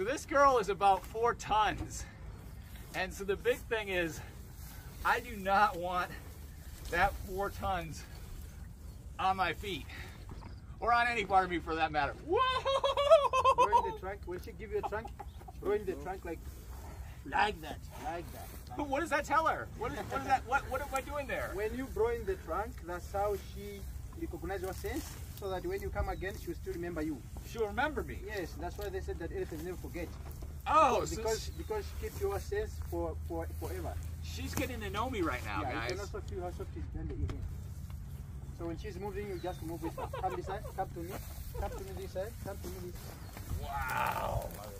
So this girl is about four tons. And so the big thing is, I do not want that four tons on my feet. Or on any part of me for that matter. Throw in the trunk. Will she give you a trunk? Throw in the trunk like, like that, like that. like What does that tell her? What is, what is that? What, what am I doing there? When you blow in the trunk, that's how she recognize your sense, so that when you come again, she will still remember you. She'll remember me. Yes, that's why they said that elephants never forget. Oh, so because because she keeps your sense for, for forever. she's getting to know me right now, yeah, you guys. also feel how soft she's the ear. So when she's moving, you just move with her. Come this side, come to me, come to me this side, come to me this Wow. Move, move.